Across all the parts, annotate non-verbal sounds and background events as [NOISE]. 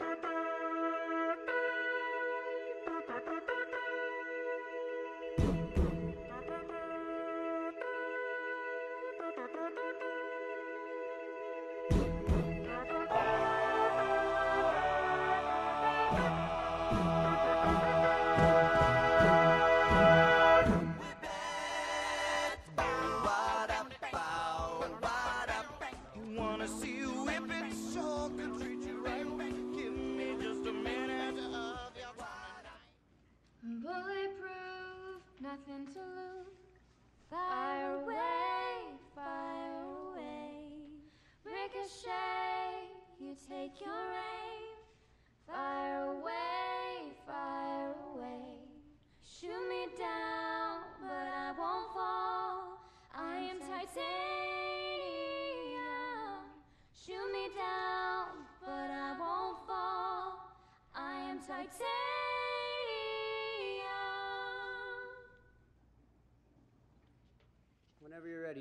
Thank you.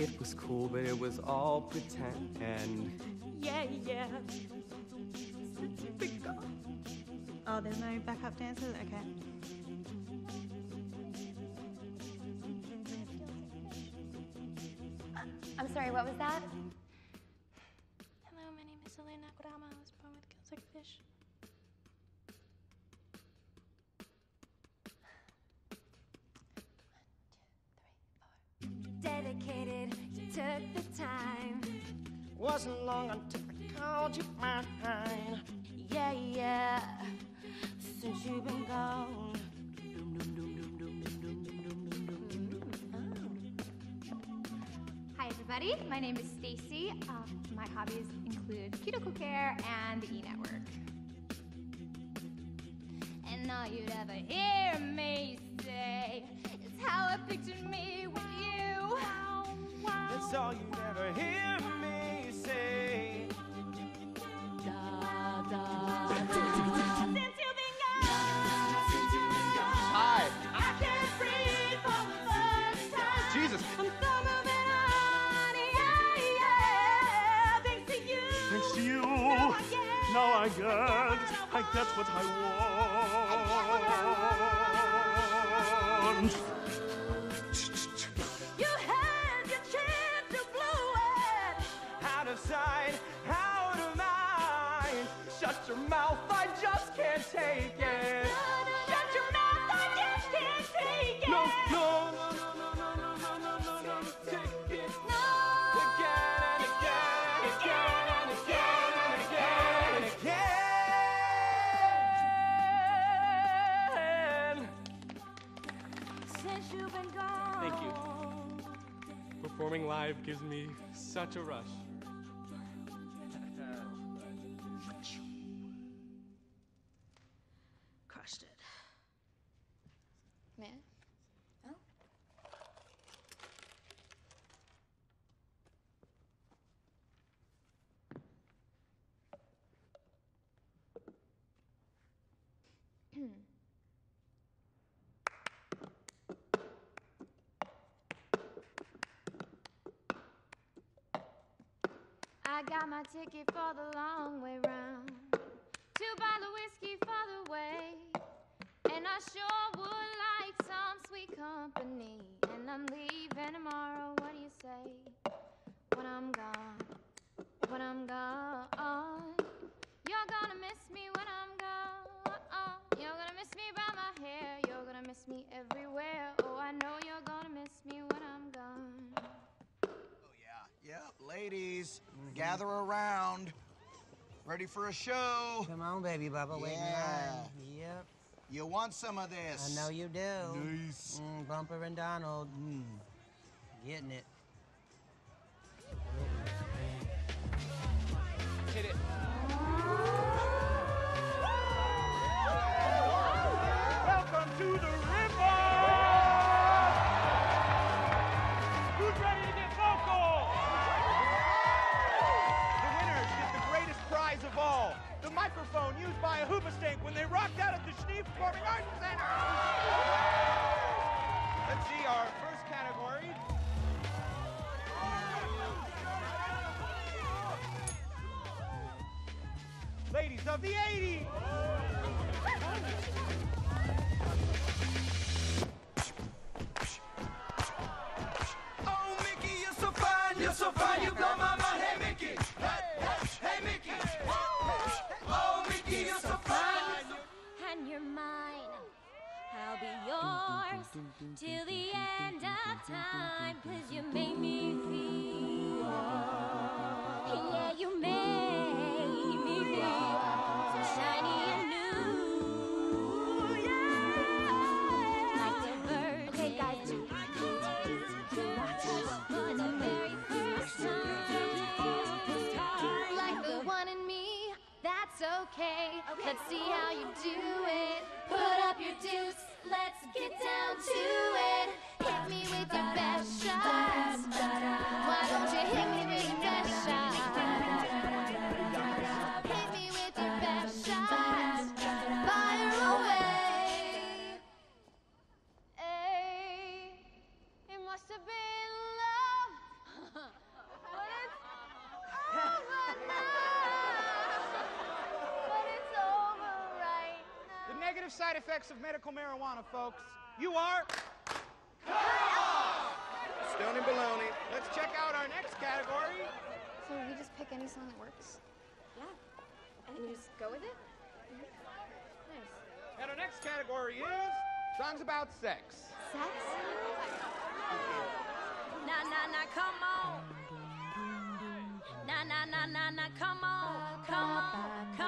It was cool, but it was all pretend. And Yeah, yeah. Oh, there's no backup dancers? Okay. I'm sorry, what was that? The time. Wasn't long until I called you mine. Yeah, yeah. Since you've been gone. Hi, everybody. My name is Stacie. Uh, my hobbies include cuticle care and the E Network. And all you'd ever hear me say is how I pictured me with you. That's all you'd ever hear me say. Since you've been gone, Hi. I can't breathe for the first time. Jesus. I'm so moving on, yeah, yeah. Thanks to you. Thanks to you. Now I get Now I get, I get what I want. You Gives me such a rush. I got my ticket for the long way round. Two bottle of whiskey for the way. And I sure would like some sweet company. And I'm leaving tomorrow. What do you say? When I'm gone, when I'm gone, you're gonna miss me when I'm gone. You're gonna miss me by my hair. You're gonna miss me everywhere. Oh, I know you're gonna miss me when I'm gone. Yeah. Yeah, ladies, gather around. Ready for a show. Come on, baby Bubba. Wait in Yeah. line. Yep. You want some of this. I know you do. Nice. Mm, Bumper and Donald. Mm. Getting it. Hit it. The 80s. Let's see how you do it. Put up your deuce, let's get down to it. Hit me with your best shot. Effects of medical marijuana, folks. You are. Stony baloney. Let's check out our next category. So we just pick any song that works? Yeah. And you just go with it? Mm-hmm. Nice. And our next category is songs about sex. Sex? Nah, nah, nah, come on. Nah, nah, nah, nah, nah, come on. Come on, come on.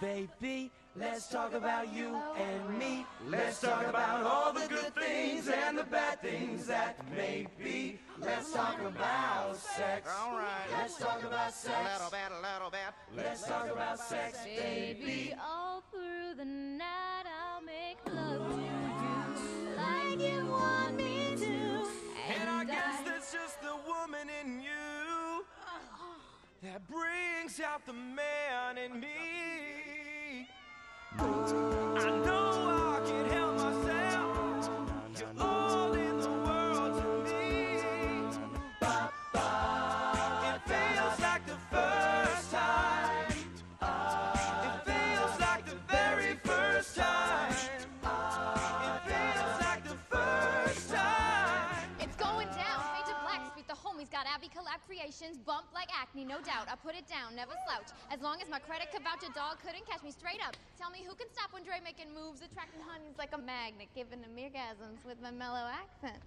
Baby. Let's talk about you and me. Let's talk about all the good things and the bad things that may be. Let's talk about sex. All right. Let's talk about sex. A little bit, a little bit. Let's talk about sex, baby. Baby, all through the night I'll make love to you like you want me to. And I guess that's just the woman in you that brings out the man in me. I creations. Bump like acne, no doubt. I put it down, never slouch. As long as my credit could vouch, a dog couldn't catch me straight up. Tell me who can stop when Dre making moves, attracting honeys like a magnet, giving them orgasms with my mellow accent.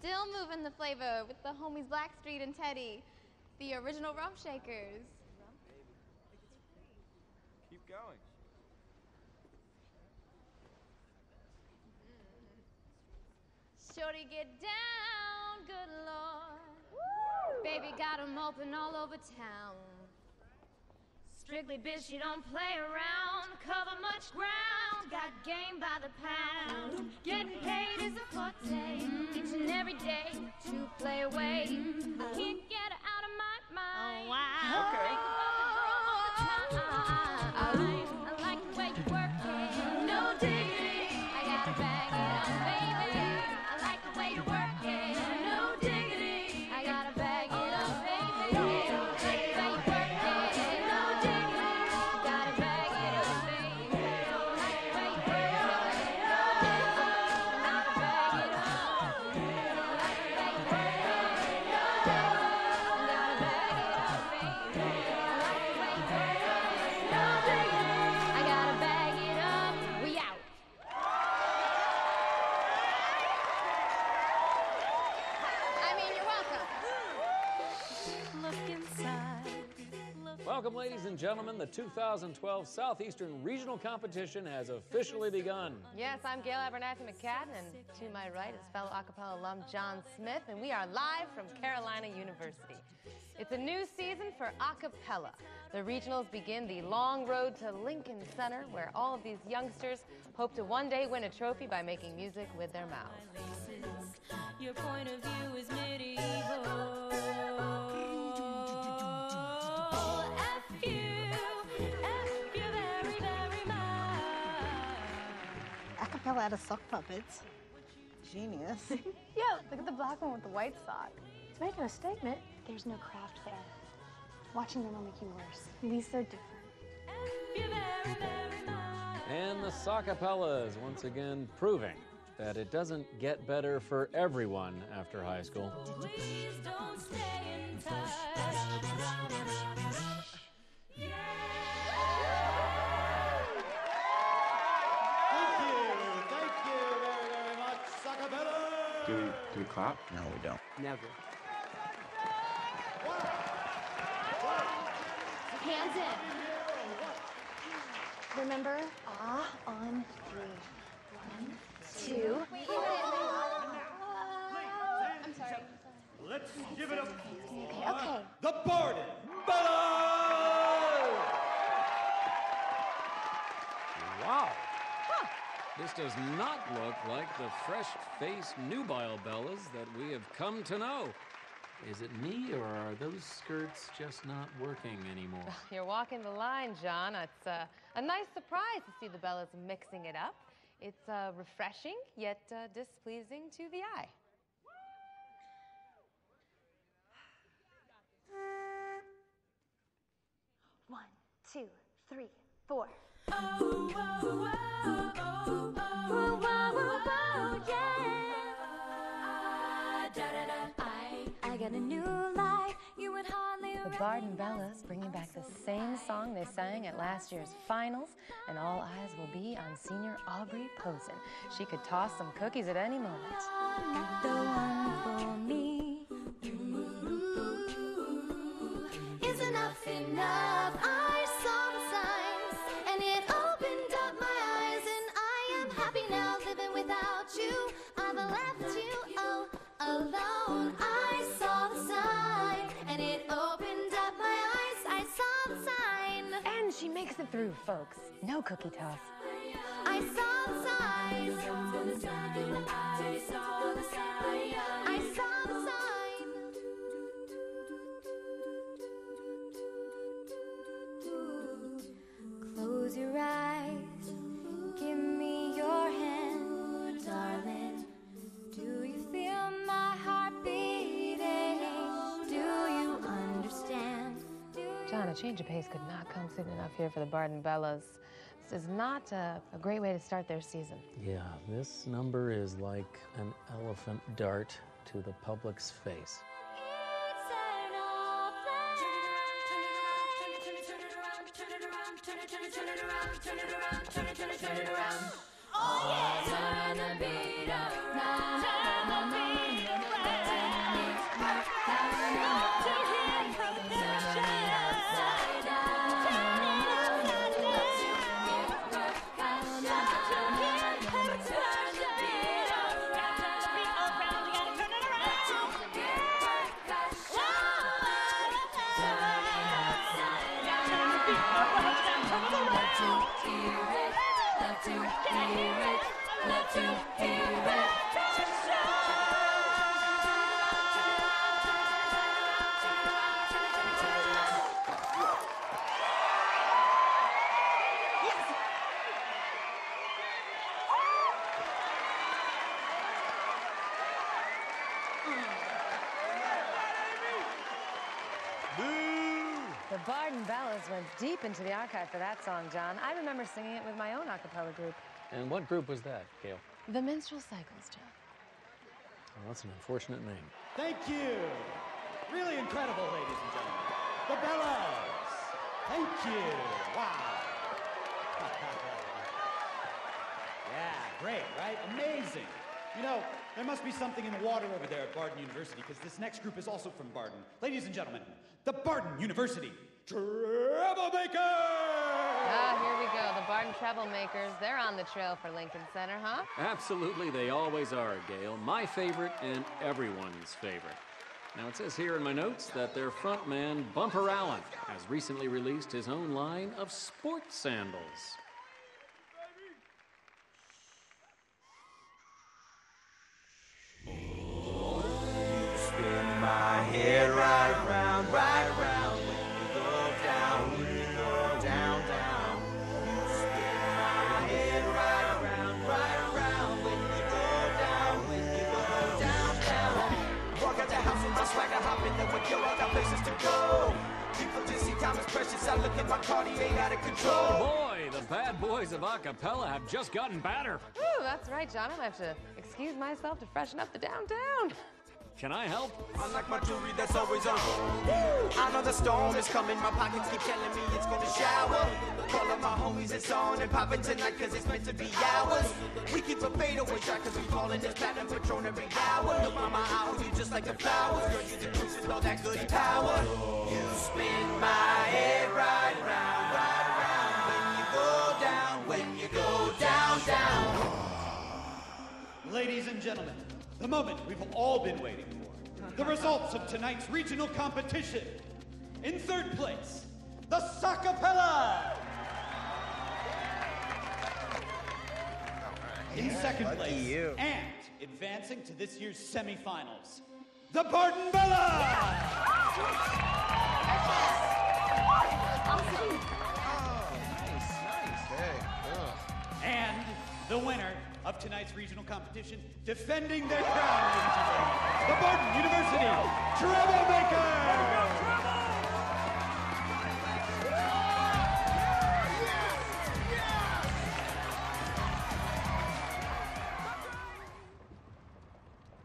Still moving the flavor with the homies Blackstreet and Teddy, the original rump shakers. Keep going. Shorty, get down, good lord. Baby got 'em open all over town. Strictly bitch, you don't play around. Cover much ground, got game by the pound. Getting paid is a forte, each and every day to play away. Gentlemen. The 2012 Southeastern Regional Competition has officially begun. Yes, I'm Gail Abernathy McCadden, and to my right is fellow acapella alum John Smith, and we are live from Carolina University. It's a new season for acapella. The regionals begin the long road to Lincoln Center, where all of these youngsters hope to one day win a trophy by making music with their mouths. Your point of view is medieval. [LAUGHS] Acapella out of sock puppets. Genius. [LAUGHS] Yeah, look at the black one with the white sock. It's making a statement. There's no craft there. Watching them will make you worse. At least they're different. And the Sockapellas once again proving that it doesn't get better for everyone after high school. Please Do we, clap? No, we don't. Never. Hands in. Remember, ah on three. One, two. I'm sorry. Let's give it up Okay, okay. The Barden This does not look like the fresh-faced nubile Bellas that we have come to know. Is it me, or are those skirts just not working anymore? [LAUGHS] You're walking the line, John. It's uh, a nice surprise to see the Bellas mixing it up. It's uh, refreshing, yet uh, displeasing to the eye. One, two, three, four. I got a new life. You would hardly The Barden Bellas bringing back the same song they sang at last year's finals, and all eyes will be on senior Aubrey Posen. She could toss some cookies at any moment. It through, folks. No cookie toss. I saw the sign. I saw Of pace could not come soon enough here for the Barden Bellas. This is not a, a great way to start their season. Yeah, this number is like an elephant dart to the public's face. The Barden Bellas went deep into the archive for that song, John. I remember singing it with my own a cappella group, And what group was that, Gail? the Minstrel Cycles, John. Well, that's an unfortunate name. Thank you. Really incredible, ladies and gentlemen. The Bellas. Thank you. Wow. [LAUGHS] yeah, great, right? Amazing. You know, there must be something in the water over there at Barden University because this next group is also from Barden. Ladies and gentlemen, the Barden University Treblemakers! Ah, here we go. The Barden Treblemakers. They're on the trail for Lincoln Center, huh? Absolutely, they always are, Gail. My favorite and everyone's favorite. Now, it says here in my notes that their frontman, Bumper Allen, has recently released his own line of sports sandals. My out of control. Oh boy, the bad boys of acapella have just gotten badder. Ooh, that's right, John. I'm gonna have to excuse myself to freshen up the downtown. Can I help? I like my jewelry that's always on. I know the storm is coming. My pockets keep telling me it's gonna shower. Call up my homies, it's on and poppin' tonight cause it's meant to be ours. We keep a fadeaway shot cause we ballin' this platinum patron every hour. Look, mama, I hold you just like the flowers. Girl, you the truth with all that goody power. You spin my head down, down. Ladies and gentlemen, the moment we've all been waiting for. The results of tonight's regional competition. In third place, the Sockapella. In second Lucky place, you. and advancing to this year's semifinals, the Barden Bella. And the winner of tonight's regional competition, defending their crown, ladies and gentlemen, the Barden University Treblemaker!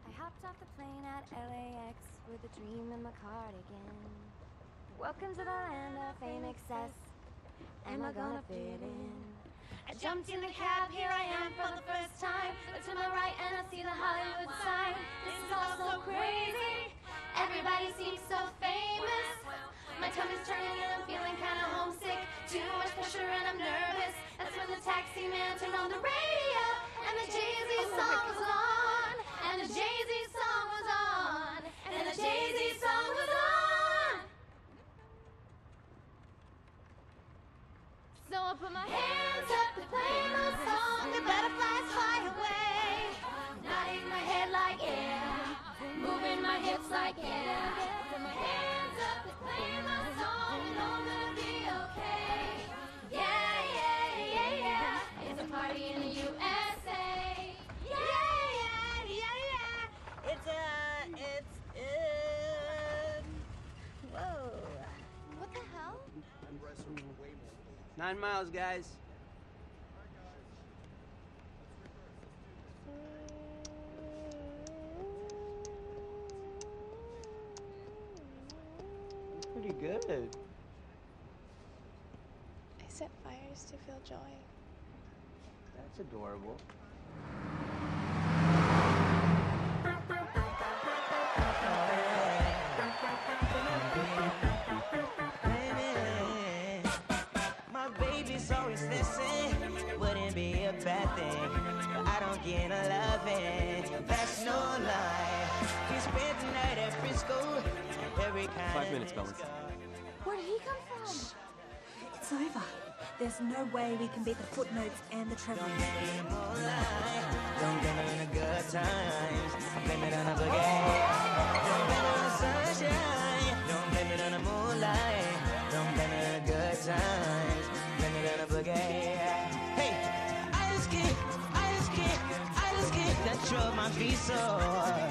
I hopped off the plane at LAX with a dream in my cardigan. Welcome to the land of fame excess. Am I gonna fit in? I jumped in the cab, here I am for the first time. Look to my right and I see the Hollywood sign. This is all so crazy. Everybody seems so famous. My tummy's turning and I'm feeling kinda homesick. Too much pressure and I'm nervous. That's when the taxi man turned on the radio and the Jay-Z oh song was on. And the Jay-Z song was on. And the Jay-Z song was on. So I put my Hands up Nine miles, guys. Pretty good. I set fires to feel joy. That's adorable. Baby's always listening, wouldn't be a bad thing. But I don't get a loving, that's no lie. We spent the night at Frisco, every kind Five of minutes, Bellas. Where did he come from? It's over. There's no way we can beat the footnotes and the treble. Don't blame it on the good times, blame it on the boogie. Don't blame it on the sunshine, don't blame feet so.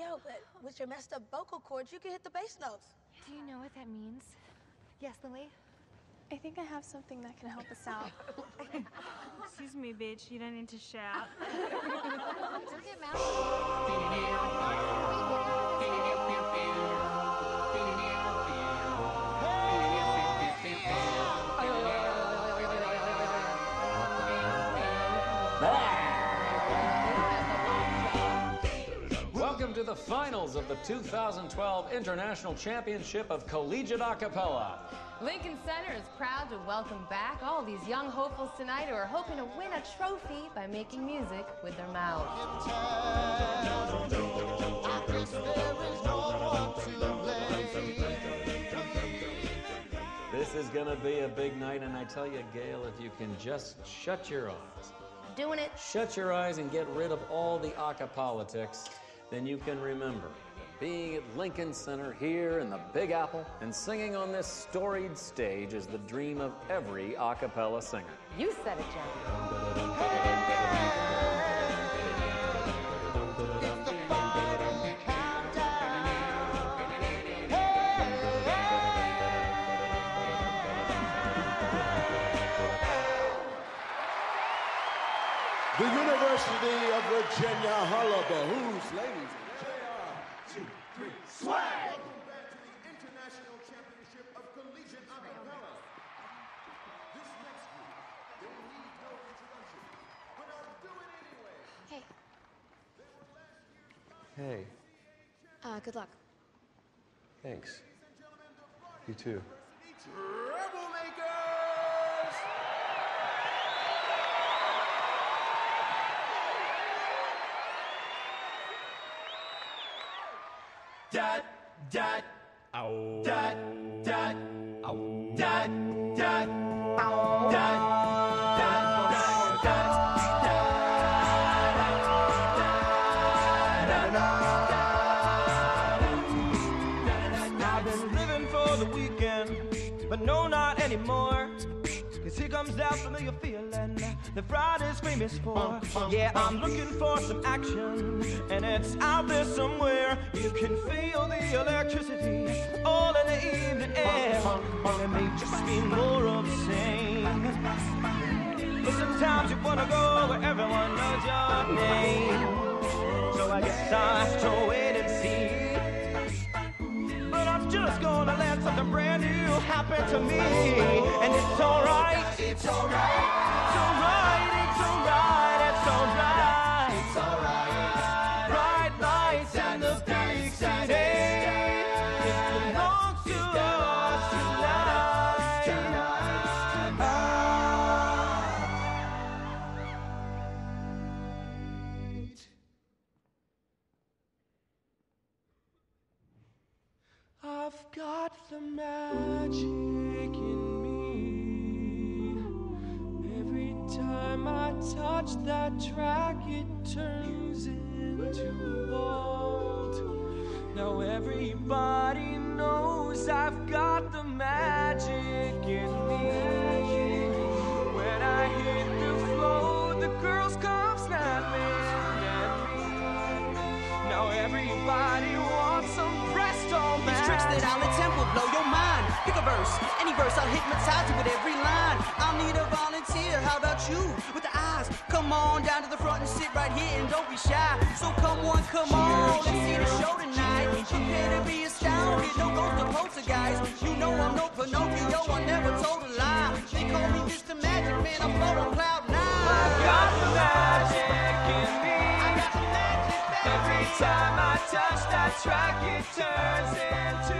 Sound before. Yo, but with your messed up vocal cords, you can hit the bass notes. Do you know what that means? Yes, Lilly? I think I have something that can help us out. [LAUGHS] Excuse me, bitch. You don't need to shout. [LAUGHS] Don't get mad. The finals of the 2012 International Championship of Collegiate Acapella. Lincoln Center is proud to welcome back all these young hopefuls tonight who are hoping to win a trophy by making music with their mouths. This is gonna be a big night, and I tell you, Gail, if you can just shut your eyes, Doing it. shut your eyes and get rid of all the politics, then you can remember being at Lincoln Center here in the Big Apple and singing on this storied stage is the dream of every a cappella singer. You said it, Johnny. The University of Virginia Hullabahoos, ladies and gentlemen. Two, three, swag! International Championship of Collegiate Acapella. This next group, they need no introduction, but are doing anyway. Hey, Hey, uh, good luck. thanks. You too. Treblemakers! Dot, dot, ow. Dot, dot, ow. Dot, dot, I've been living for the weekend, but no, not anymore. Cause here comes that familiar feeling that Friday's famous for. Yeah, I'm looking for some action, and it's out there somewhere. You can feel the electricity all in the evening air. And it may just be more of the same. But sometimes you wanna go where everyone knows your name. I guess I to wait and see. But I'm just gonna let something brand new happen to me. And. It's alright. It's alright. The magic in me. Every time I touch that track, it turns into gold. Now everybody knows I've got the magic in me. I'll attempt will blow your mind. Pick a verse, any verse, I'll hypnotize you with every line. I'll need a volunteer, how about you? With the eyes, come on down to the front and sit right here and don't be shy. So come on, come on, let's see the show tonight. Prepare to be astounded, ghost of poltergeist. You know I'm no Pinocchio, I never told a lie. They call me Mr. Magic Man, I'm cloud nine. I got the magic in me. Every time I touch that track, it turns into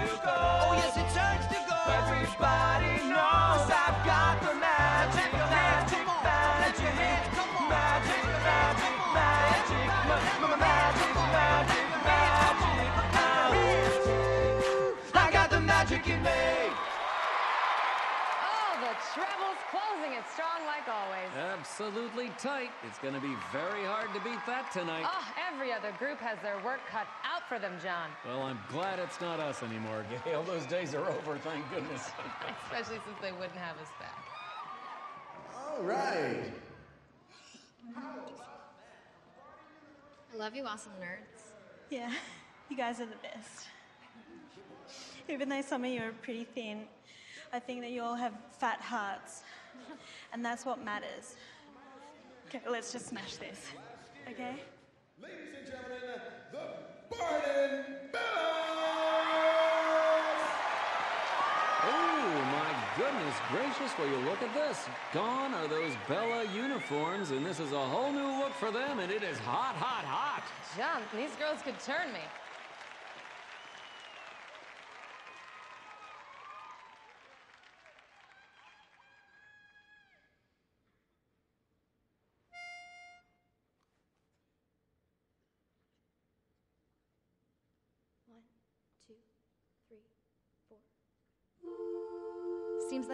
Absolutely tight. It's going to be very hard to beat that tonight. Oh, every other group has their work cut out for them, John. Well, I'm glad it's not us anymore, Gail. Those days are over, thank goodness. [LAUGHS] Especially since they wouldn't have us back. All right. I love you, awesome nerds. Yeah, you guys are the best. Even though some of you are pretty thin, I think that you all have fat hearts. And that's what matters. Okay, let's just smash this. Okay? Ladies and gentlemen, the Barden Oh, my goodness gracious, will you look at this? Gone are those Bella uniforms, and this is a whole new look for them, and it is hot, hot, hot. John, these girls could turn me.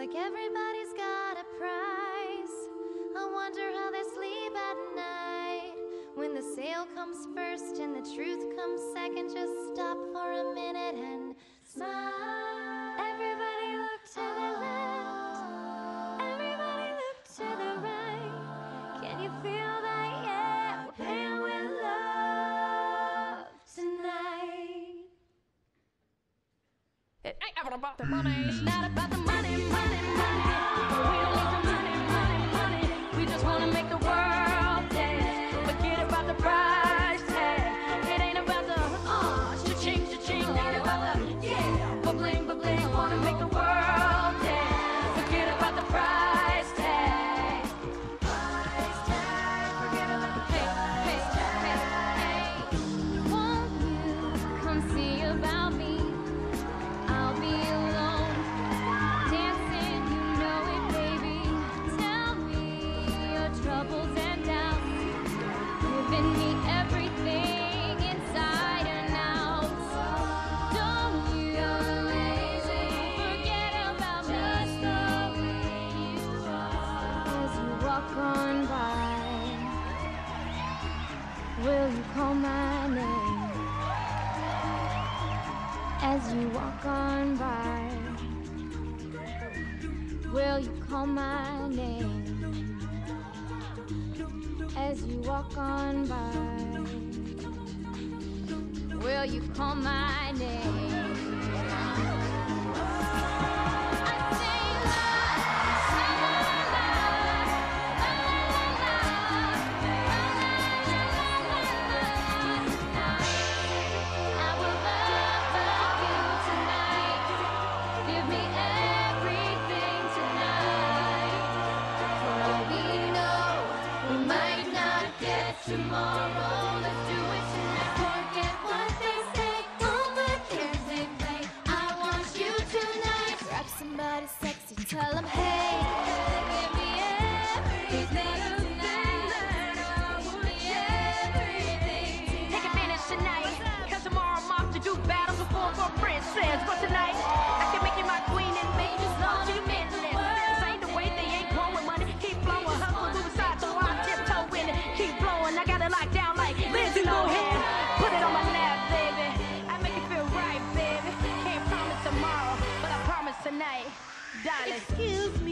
Like everybody's got a price. I wonder how they sleep at night. When the sale comes first and the truth comes second, just stop for a minute and smile. About the money. It's not about the money, money, as you walk on by? Will you call my name? Excuse me,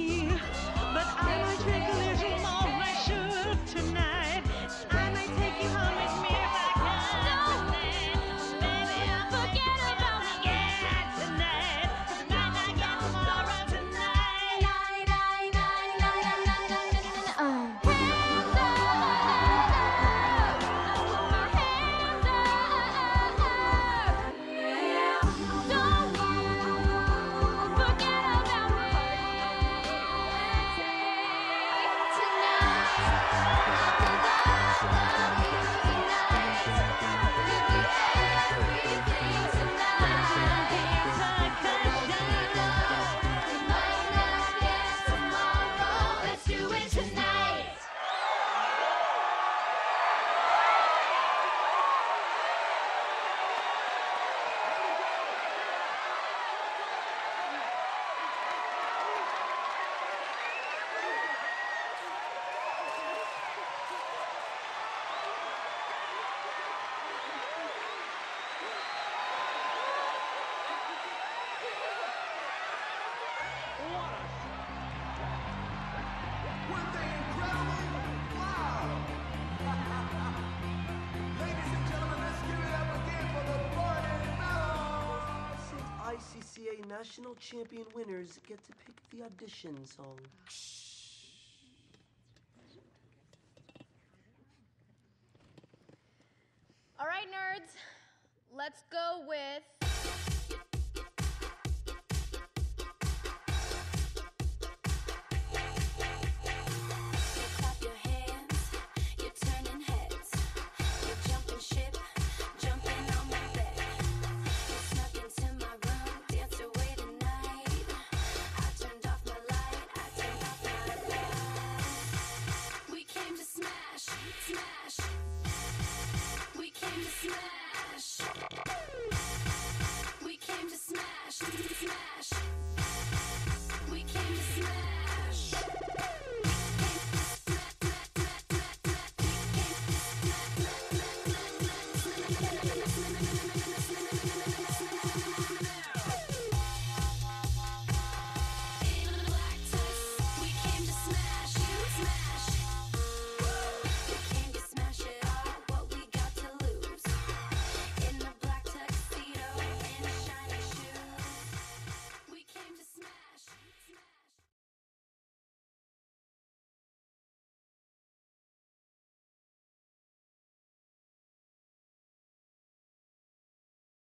national champion winners get to pick the audition song.